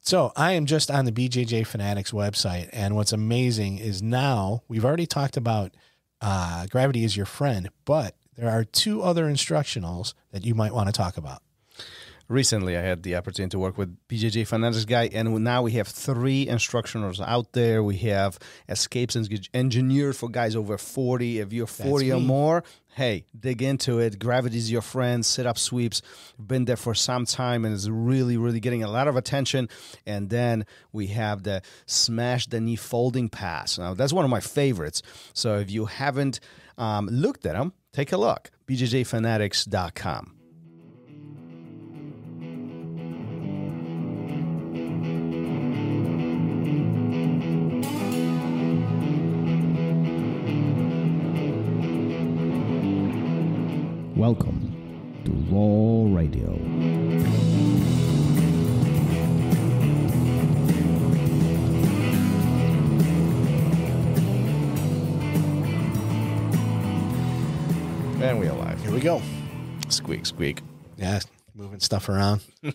So I am just on the BJJ Fanatics website, and what's amazing is now we've already talked about uh, gravity is your friend, but there are two other instructionals that you might want to talk about. Recently, I had the opportunity to work with BJJ Fanatics guy, and now we have three instructionals out there. We have escapes engineered for guys over 40. If you're 40 or more, hey, dig into it. Gravity's your friend. Sit up sweeps. Been there for some time and is really, really getting a lot of attention. And then we have the smash the knee folding pass. Now, that's one of my favorites. So if you haven't um, looked at them, take a look. BJJfanatics.com. Here we go. Squeak, squeak. Yeah, moving stuff around. In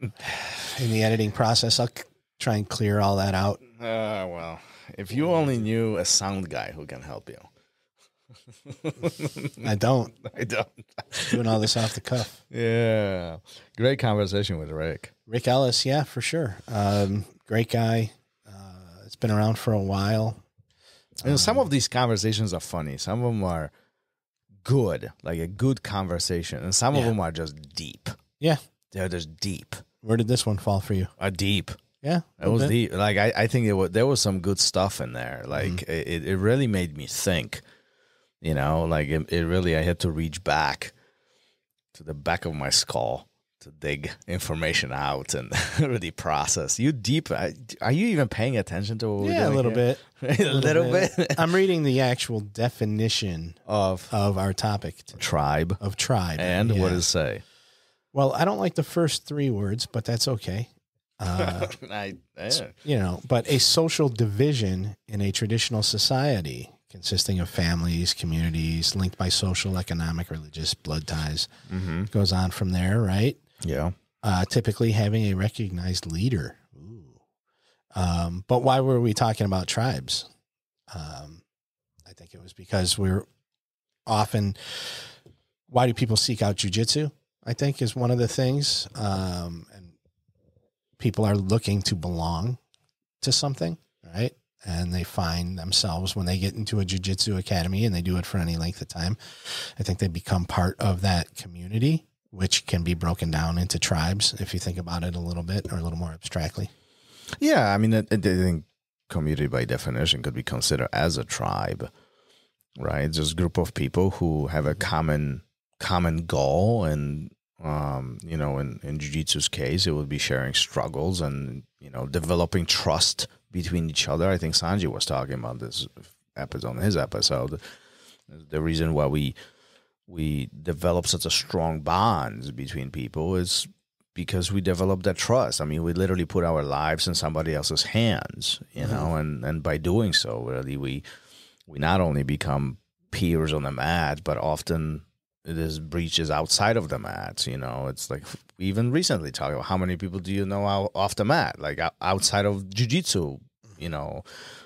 the editing process, I'll try and clear all that out. Uh, well, if you only knew a sound guy who can help you. I don't. I don't. Doing all this off the cuff. Yeah. Great conversation with Rick. Rick Ellis, yeah, for sure. Um, great guy. Uh, it's been around for a while. You know, some of these conversations are funny. Some of them are good, like a good conversation, and some of Yeah. them are just deep. Yeah. They're just deep. Where did this one fall for you? A deep. Yeah. It was deep. Like I, I think it was, there was some good stuff in there. Mm-hmm. Like it, it really made me think. You know, like it, it really I had to reach back to the back of my skull to dig information out and really process. You deep? Are you even paying attention to what we're Yeah, a little here? bit. a little bit I'm reading the actual definition of of our topic t- tribe. of tribe. And what does it say? Well, I don't like the first three words, but that's okay. Uh, I, yeah. you know, but a social division in a traditional society consisting of families, communities linked by social, economic, religious, blood ties Mm-hmm. goes on from there, right? Yeah. Uh, typically having a recognized leader. Ooh. Um, but why were we talking about tribes? Um, I think it was because we're often. Why do people seek out jujitsu? I think is one of the things, um, and people are looking to belong to something, right? And they find themselves when they get into a jujitsu academy and they do it for any length of time. I think they become part of that community, which can be broken down into tribes if you think about it a little bit or a little more abstractly. Yeah, I mean, I, I think community by definition could be considered as a tribe, right? Just a group of people who have a common common goal, and um, you know, in in jiu-jitsu's case, it would be sharing struggles and you know developing trust between each other. I think Sanji was talking about this episode on his episode. The reason why we we develop such a strong bonds between people is because we develop that trust. I mean, we literally put our lives in somebody else's hands, you know, and and by doing so, really, we we not only become peers on the mat, but often it is breaches outside of the mat. You know, it's like we even recently talked about how many people do you know out, off the mat, like outside of jujitsu, you know,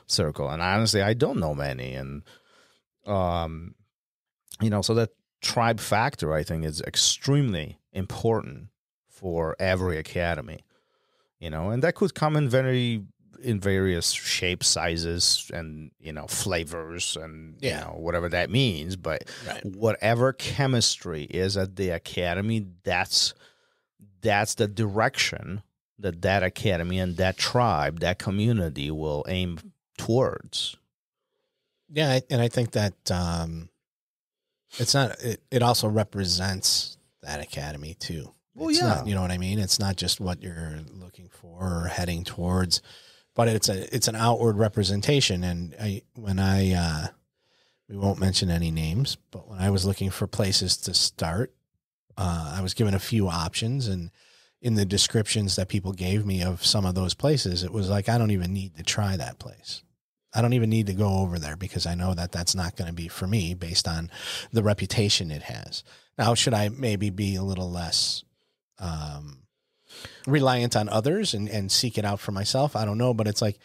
circle. And honestly, I don't know many, and um, you know, so that tribe factor, I think, is extremely important for every academy you know and that could come in very in various shapes sizes and you know flavors and Yeah. you know whatever that means but Right. whatever chemistry is at the academy that's that's the direction that that academy and that tribe that community will aim towards Yeah, and I think that um, it's not. It, it also represents that academy too. Well, It's yeah. not- you know what I mean. It's not just what you're looking for or heading towards, but it's a it's an outward representation. And I when I uh, we won't mention any names, but when I was looking for places to start, uh, I was given a few options and. In the descriptions that people gave me of some of those places, it was like I don't even need to try that place. I don't even need to go over there because I know that that's not going to be for me based on the reputation it has. Now, should I maybe be a little less, um, reliant on others and, and seek it out for myself. I don't know, but it's like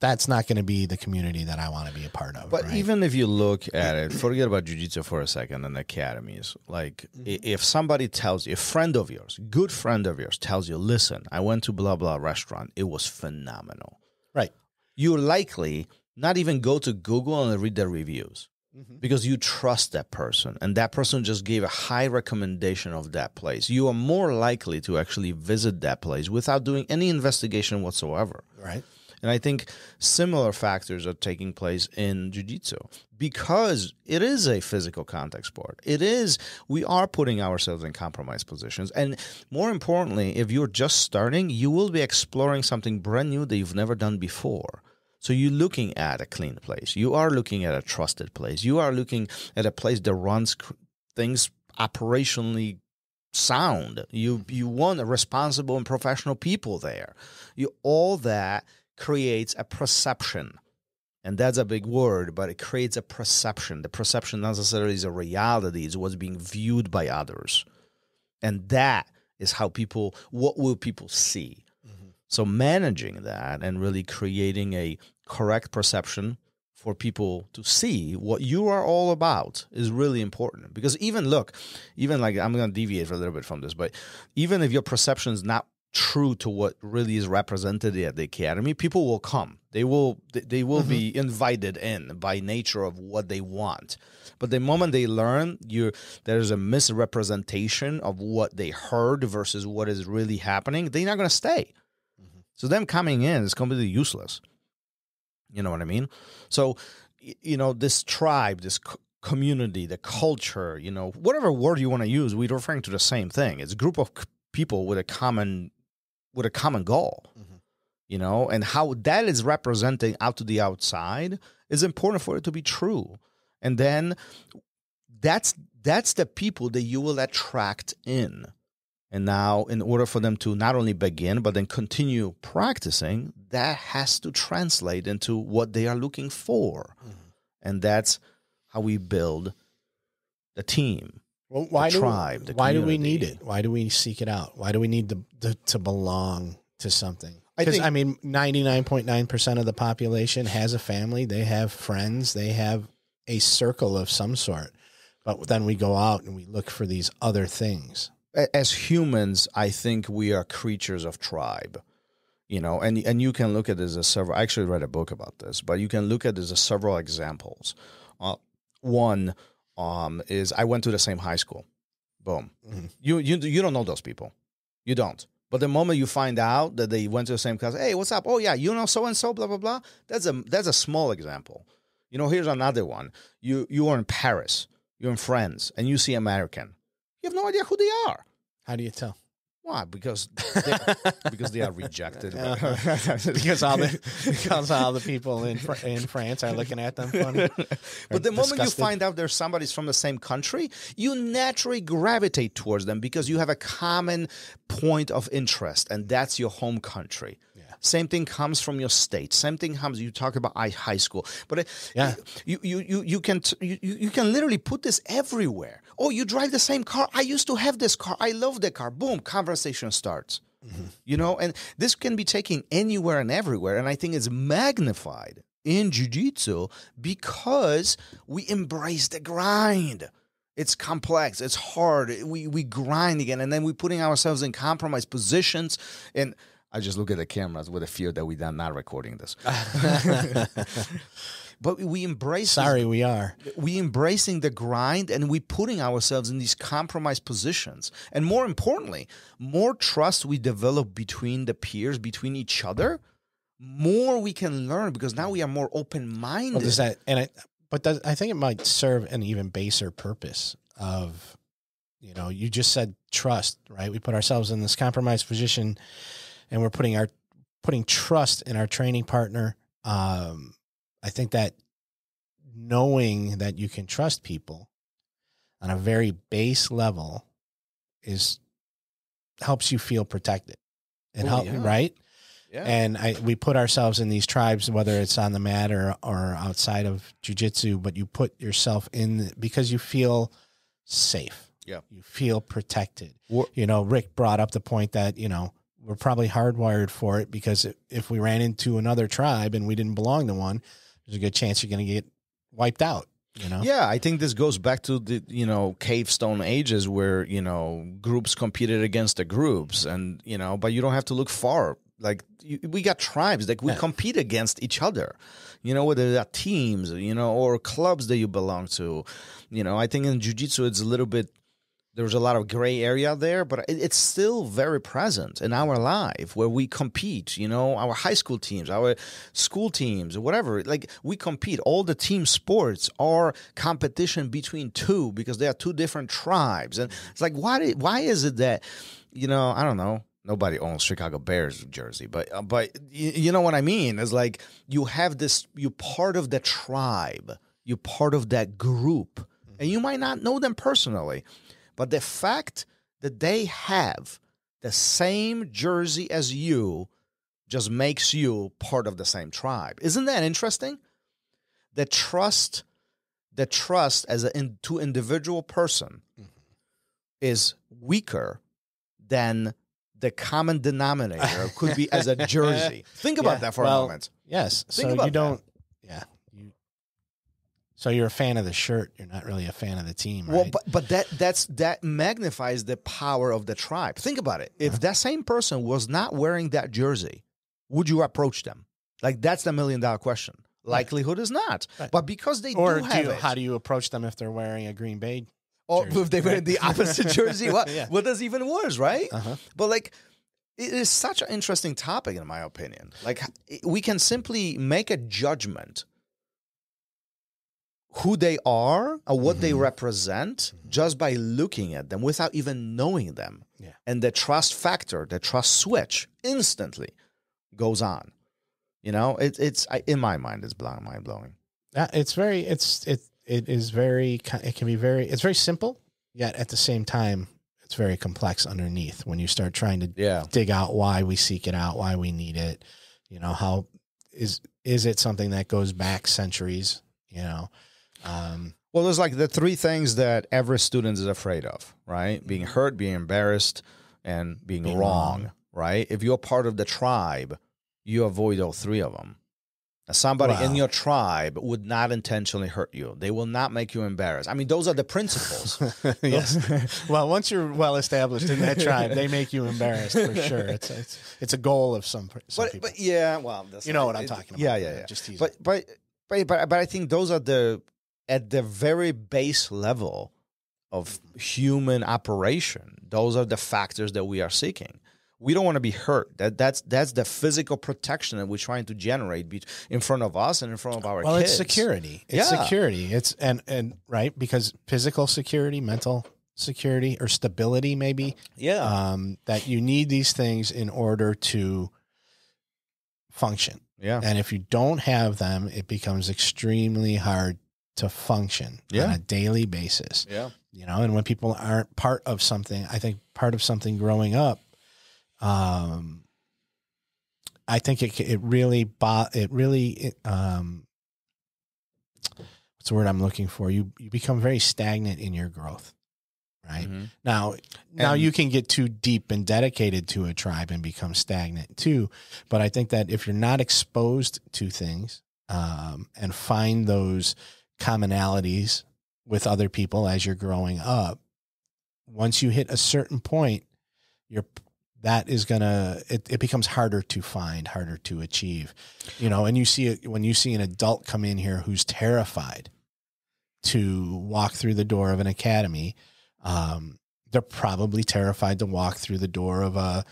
that's not going to be the community that I want to be a part of. But right? even if you look at it, forget about jujitsu for a second and academies. Like i if somebody tells you, a friend of yours, good friend of yours, tells you, "Listen, I went to blah blah restaurant. It was phenomenal." right. You likely not even go to Google and read the reviews mm-hmm. because you trust that person and that person just gave a high recommendation of that place. You are more likely to actually visit that place without doing any investigation whatsoever. Right. And I think similar factors are taking place in jiu-jitsu because it is a physical contact sport. It is we are putting ourselves in compromised positions. And more importantly, if you're just starting, you will be exploring something brand new that you've never done before. So you're looking at a clean place. You are looking at a trusted place. You are looking at a place that runs things operationally sound. You you want responsible and professional people there. You all that creates a perception. And that's a big word, but it creates a perception. The perception not necessarily is a reality, it's what's being viewed by others. And that is how people what will people see? Mm-hmm. So managing that and really creating a correct perception for people to see what you are all about is really important. Because even look, even like I'm going to deviate a little bit from this, but even if your perception is not true to what really is represented at the academy, people will come. They will they- will be mm-hmm. invited in by nature of what they want. But the moment they learn you there's a misrepresentation of what they heard versus what is really happening, they're not going to stay. Mm-hmm. So them coming in is completely useless. You know what I mean? So, you know, this tribe, this c- community, the culture, you know, whatever word you want to use, we're referring to the same thing. It's a group of people with a common, with a common goal. Mm-hmm. You know, and how that is representing out to the outside is important for it to be true. And then that's that's the people that you will attract in. And now, in order for them to not only begin, but then continue practicing, that has to translate into what they are looking for. Mm-hmm. And that's how we build the team. Well, why do tribe, we, the why do we need it? Why do we seek it out? Why do we need to to, to belong to something? I Because think- I, mean, ninety nine point nine percent of the population has a family. They have friends. They have a circle of some sort. But then we go out and we look for these other things. As humans, I think we are creatures of tribe. You know, and and you can look at this as several. I actually read a book about this, but you can look at this as several examples. Uh, one um, is I went to the same high school. Boom. Mhm. You you you don't know those people. You don't. But the moment you find out that they went to the same class, hey, what's up? Oh yeah, you know so and so, blah blah blah. That's a that's a small example. You know, here's another one. You you are in Paris. You're in France, and you see American. You have no idea who they are. How do you tell? Why? Because they, because they are rejected. because all the because all the people in Fr- in France are looking at them funny. but the moment you find out there's somebody's from the same country, you naturally gravitate towards them because you have a common point of interest, and that's your home country. Same thing comes from your state. Same thing comes. You talk about high school, but uh, Yeah. you you you you can t- you, you can literally put this everywhere. Oh, you drive the same car. I used to have this car. I love the car. Boom, conversation starts. You know, and this can be taken anywhere and everywhere, and I think it's magnified in jiu-jitsu because we embrace the grind. It's complex. It's hard. We we grind again, and then we're putting ourselves in compromised positions. And I just look at the cameras with a fear that we're not recording this. but we embrace. Sorry, we are. we embracing the grind and we putting ourselves in these compromised positions and more importantly more trust we develop between the peers between each other more we can learn because now we are more open-minded Well, does that and it, but does, I think it might serve an even baser purpose of, you know, you just said trust, right? We put ourselves in this compromised position, and we're putting our putting trust in our training partner. Um, I think that knowing that you can trust people on a very base level is helps you feel protected. It Oh, help, yeah. right? yeah. and I we put ourselves in these tribes, whether it's on the mat or or outside of jujitsu, but you put yourself in because you feel safe. Yeah. You feel protected. You know, Rick brought up the point that, you know, we're probably hardwired for it because if- we ran into another tribe and we didn't belong to one, there's a good chance you're going to get wiped out, you know? Yeah, I think this goes back to the you know cave stone ages where you know groups competed against the groups, and you know, but you don't have to look far. Like you, we got tribes, like we Yeah. compete against each other. You know, whether they're teams, you know, or clubs that you belong to. You know, I think in jujitsu it's a little bit. There's a lot of gray area there, but it, it's still very present in our life where we compete. You know, our high school teams, our school teams, whatever. Like we compete. All the team sports are competition between two because they are two different tribes, and it's like why? Why is it that you know? I don't know. Nobody owns Chicago Bears jersey, but uh, but you, you know what I mean. It's like you have this. you're part of the tribe. you're part of that group, and you might not know them personally, but the fact that they have the same jersey as you just makes you part of the same tribe. Isn't that interesting? The trust, the trust as a in, to individual person mm-hmm. is weaker than the common denominator could be as a jersey. Think about Yeah, that for well, a moment. Yes. Think so about you don't, yeah. So you're a fan of the shirt. You're not really a fan of the team, right? Well, but but that that's that magnifies the power of the tribe. Think about it. If that same person was not wearing that jersey, would you approach them? Like that's the million dollar question. Likelihood is not. Right. But because they or do do have you, it, how do you approach them if they're wearing a Green Bay? or jersey, if they wear right? the opposite jersey, what Yeah. what does even worse, right? Uh-huh. But like, it is such an interesting topic, in my opinion. Like, we can simply make a judgment who they are or what they Mhm. represent just by looking at them without even knowing them. Yeah. And the trust factor, the trust switch instantly goes on. You know, it, it's I- in my mind, it's mind blowing. Yeah, it's very, it's, it, it is very, it can be very, it's very simple, yet at the same time, it's very complex underneath when you start trying to Yeah. dig out why we seek it out, why we need it. You know, how is, is it something that goes back centuries? You know, um, Well, there's like the three things that every student is afraid of, right? Being hurt, being embarrassed, and being, Being wrong, wrong. right? If you're part of the tribe, you avoid all three of them. Now, somebody in your tribe would not intentionally hurt you. They will not make you embarrassed. I mean, those are the principles. yes. well, once you're well established in that tribe, they make you embarrassed for sure. It's it's, it's a goal of some, some but people. but yeah, well, you know what I'm it- talking about. Yeah, yeah, yeah. Just teasing. But but but but but I think those are the at the very base level of human operation. Those are the factors that we are seeking. We don't want to be hurt. That that's that's the physical protection that we're trying to generate be, in front of us and in front of our well, kids. it's security. It's Yeah. security. It's and and right because physical security, mental security, or stability, maybe. Yeah. Um, that you need these things in order to function. yeah. And if you don't have them, it becomes extremely hard to function Yeah. on a daily basis. Yeah. You know, and when people aren't part of something, I think part of something growing up, um, I think it it really bo- it really it, um, what's the word I'm looking for? You you become very stagnant in your growth, right? Mhm. Now, now you can get too deep and dedicated to a tribe and become stagnant too. But I think that if you're not exposed to things um, and find those commonalities with other people as you're growing up, once you hit a certain point, you're that is gonna it, it becomes harder to find, harder to achieve. You know, and you see it when you see an adult come in here who's terrified to walk through the door of an academy um, they're probably terrified to walk through the door of a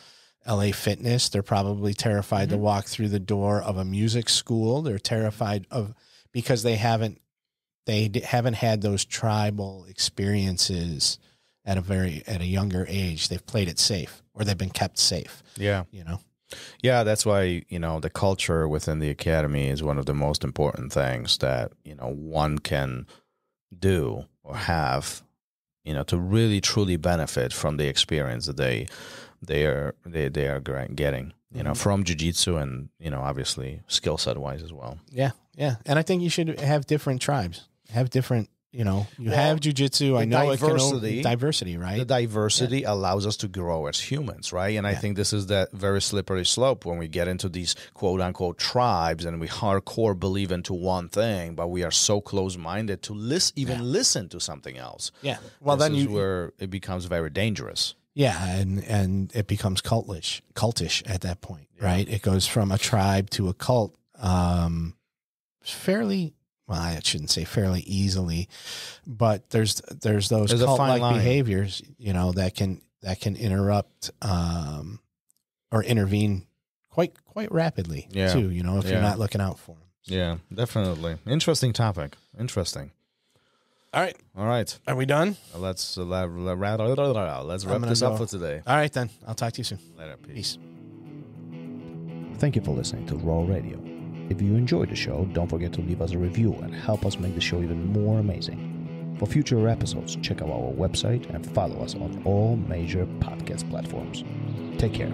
LA Fitness. They're probably terrified to Mhm. walk through the door of a music school. They're terrified of because they haven't they d- haven't had those tribal experiences at a very at a younger age. They've played it safe or they've been kept safe. Yeah. You know. Yeah, that's why, you know, the culture within the academy is one of the most important things that, you know, one can do or have, you know, to really truly benefit from the experience that they they are they, they are getting, you know, Mhm. from jiu-jitsu and, you know, obviously skill set wise as well. Yeah, yeah. And I think you should have different tribes. Have different you know, you Well, have jujitsu. I know diversity- it can o- diversity, right? the diversity allows us to grow as humans, right? And I think this is that very slippery slope when we get into these quote unquote tribes and we hardcore believe into one thing, but we are so close minded to listen, even listen to something else. yeah. Well, This then is you, where it becomes very dangerous. yeah, and and it becomes cultish, cultish at that point, right? It goes from a tribe to a cult, um, fairly. Well, I shouldn't say fairly easily, but there's there's those There's cult-like behaviors, you know, that can that can interrupt um, or intervene quite quite rapidly Yeah. too. You know, if Yeah. you're not looking out for them. Yeah, definitely. Interesting topic. Interesting. All right, All right, are we done? let's uh, la- la- ra- let's wrap gonna this up for today. All right, then. I'll talk to you soon. Later, peace. Peace. Thank you for listening to ROL Radio. If you enjoyed the show, don't forget to leave us a review and help us make the show even more amazing. For future episodes, check out our website and follow us on all major podcast platforms. Take care.